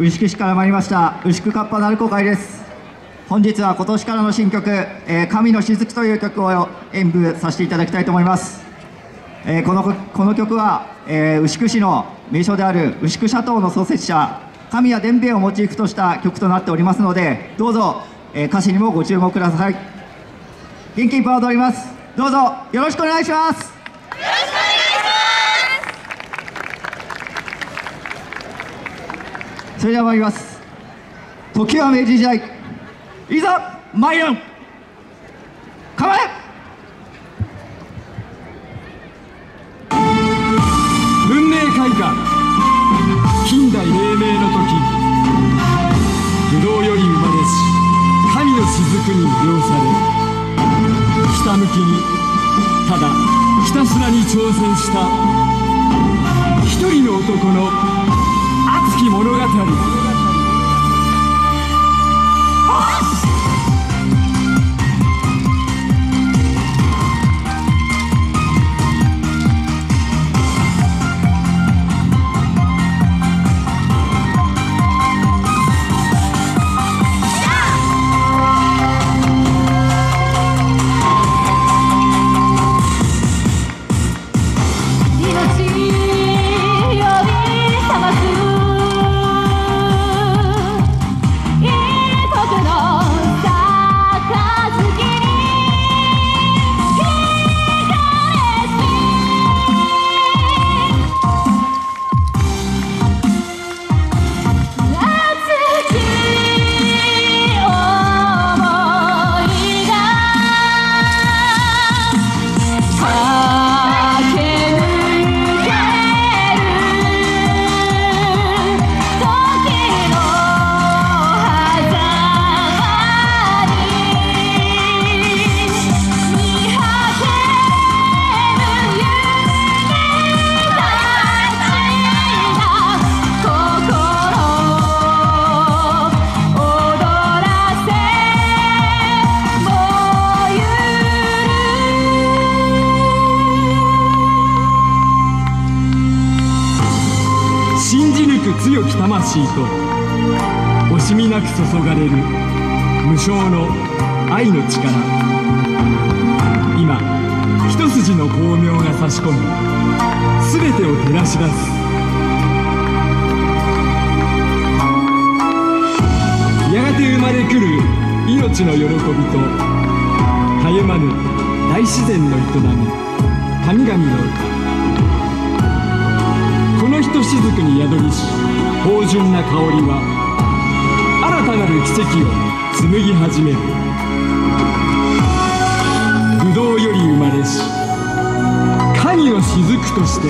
牛久市から参りました牛久カッパ鳴子会です。本日は今年からの新曲「えー神の雫」という曲を演舞させていただきたいと思います、えーこのこの曲は、えー牛久市の名所である牛久シャトーの創設者神谷伝兵衛をモチーフとした曲となっておりますのでどうぞ、えー歌詞にもご注目ください。元気いっぱい踊ります。どうぞよろしくお願いします。それでは参ります。時は明治時代いざ参る。構え。文明開化近代黎明の時。不動より生まれし神の雫に魅了されひたむきにただひたすらに挑戦した一人の男の物語。く強き魂と惜しみなく注がれる無償の愛の力。今一筋の光明が差し込み全てを照らし出す。やがて生まれくる命の喜びとたゆまぬ大自然の営み神々の歌。雫に宿りし芳醇な香りは新たなる奇跡を紡ぎ始める。ぶどうより生まれし神の雫として